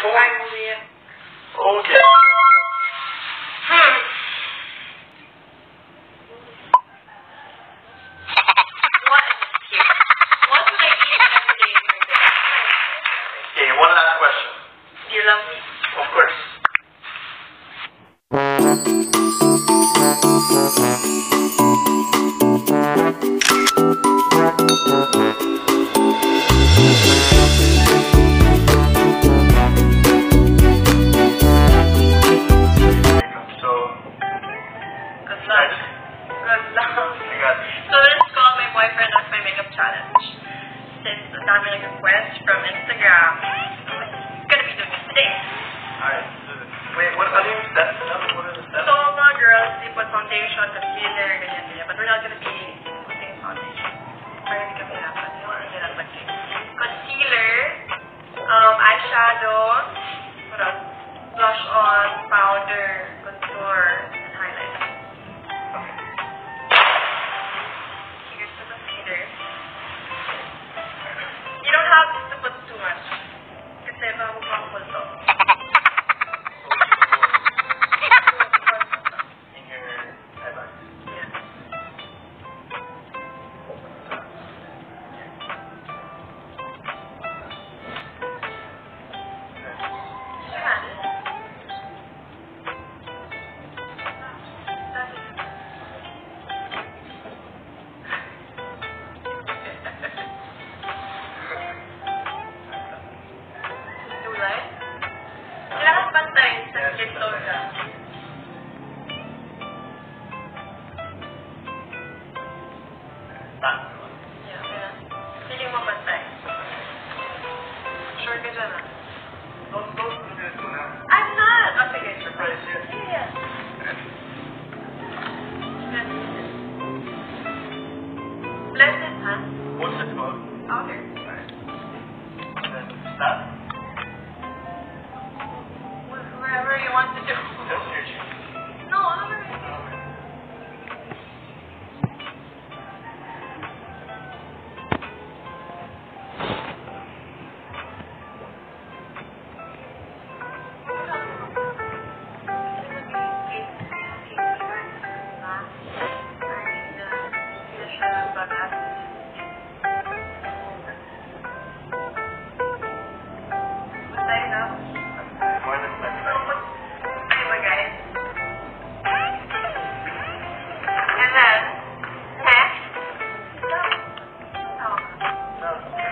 Okay. Salvador. I'm not. That's against your friendship. Yeah.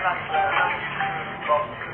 がってます。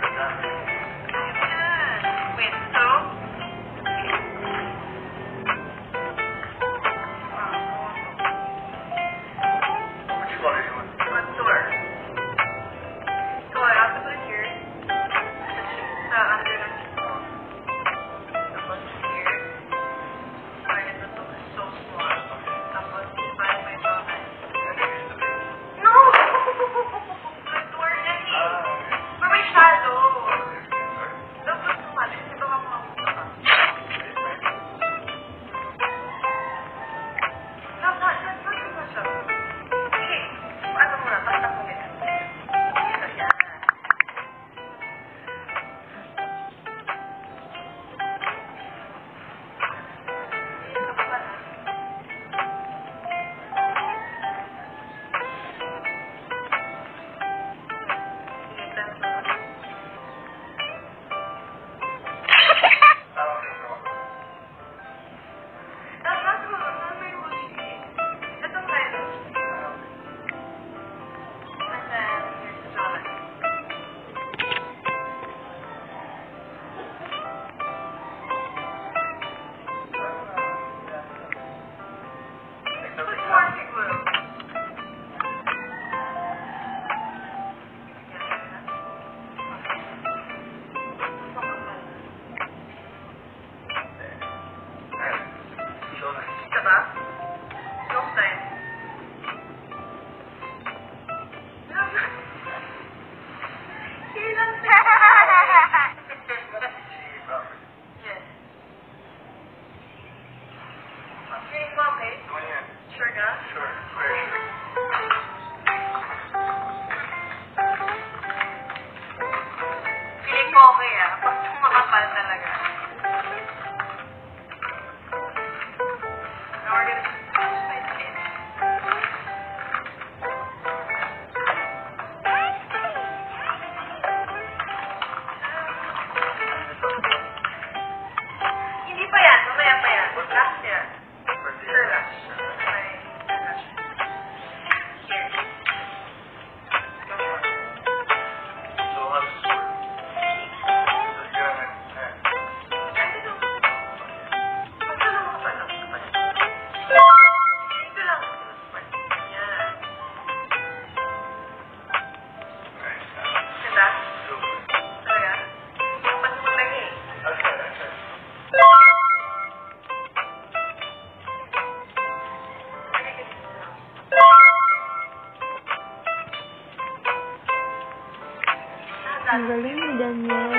Magdalena Daniel.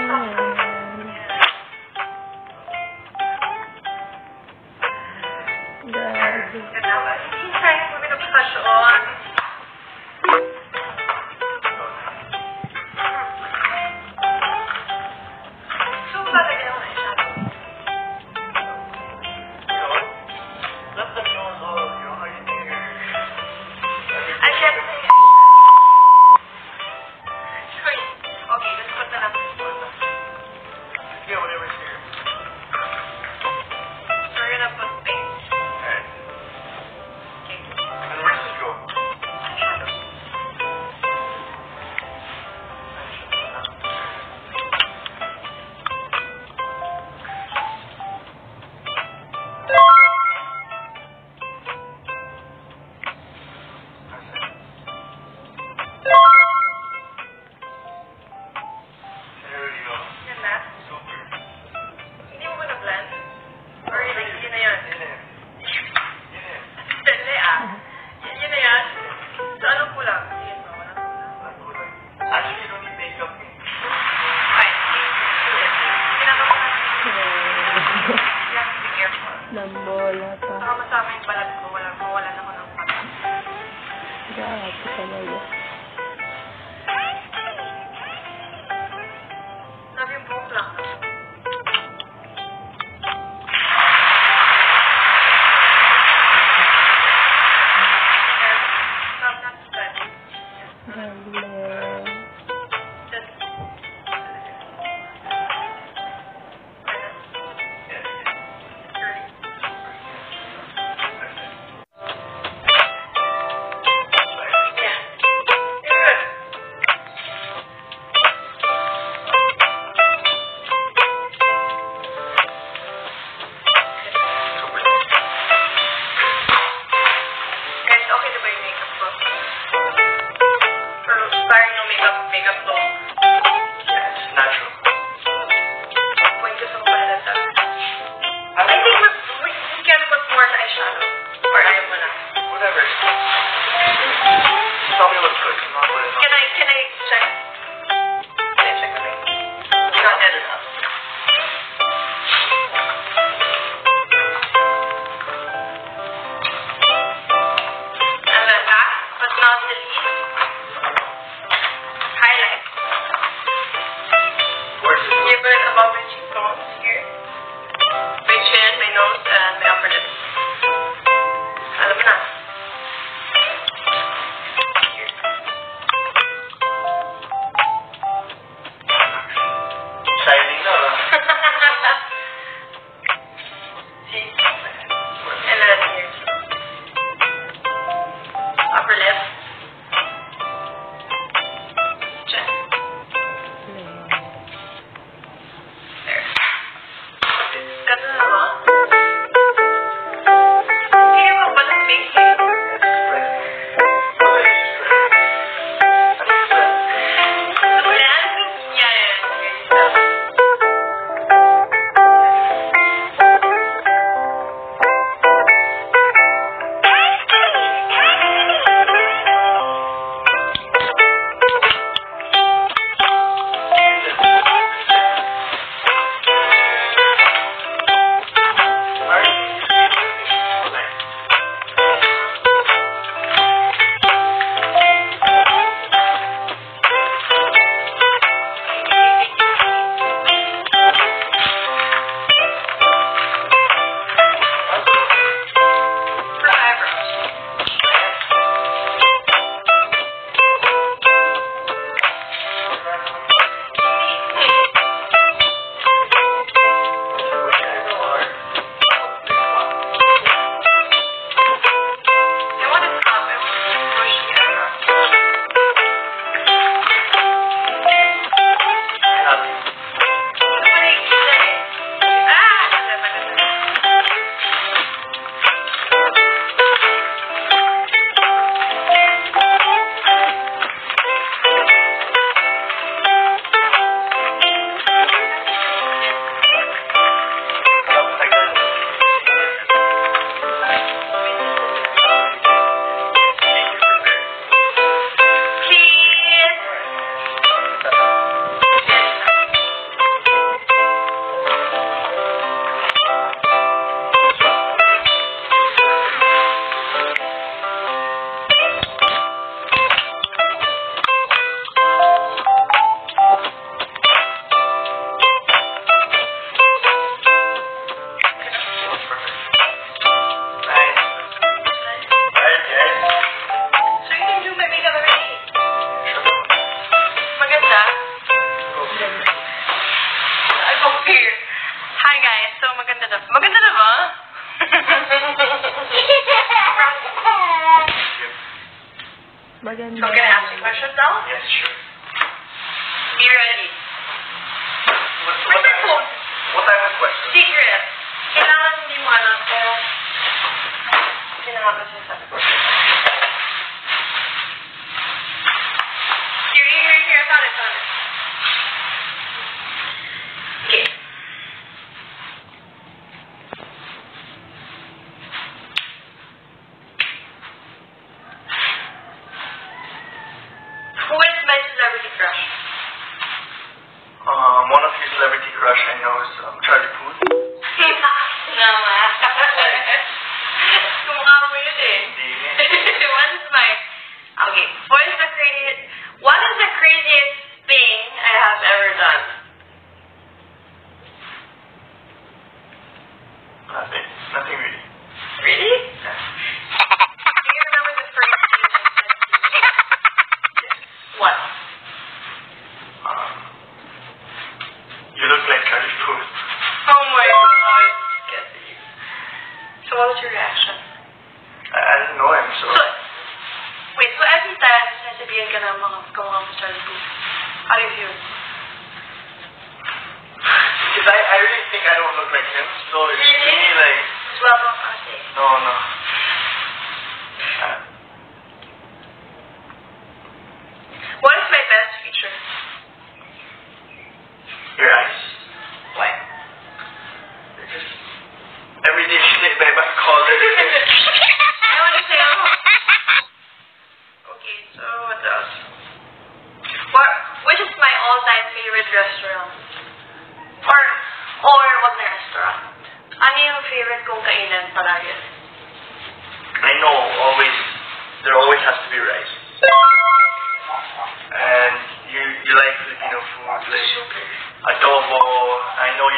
I kept Maria. Or I am gonna. Whatever. Tell me it looks good. question. Secret. Kailangan hindi mo alam pero pinakabas niya sa Here, You hear? I found it, found it. Charlie Poon. Andrea.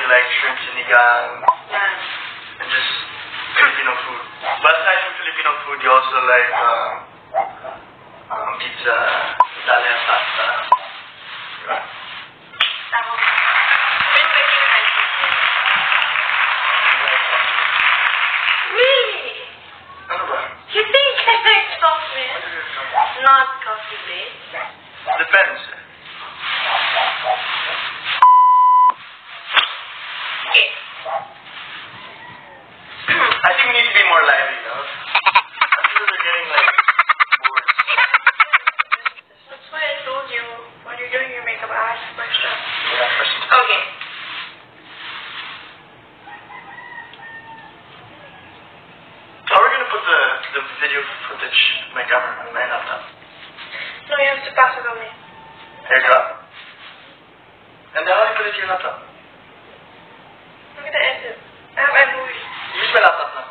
like shrimps shrimp sinigang and just Filipino food. But aside from Filipino food, you also like um, um, pizza, Italian pasta. Right. Not coffee based. Depends. لأن غير كل شيء نطق. كده أنت أنا بقول مش بلا تطلع.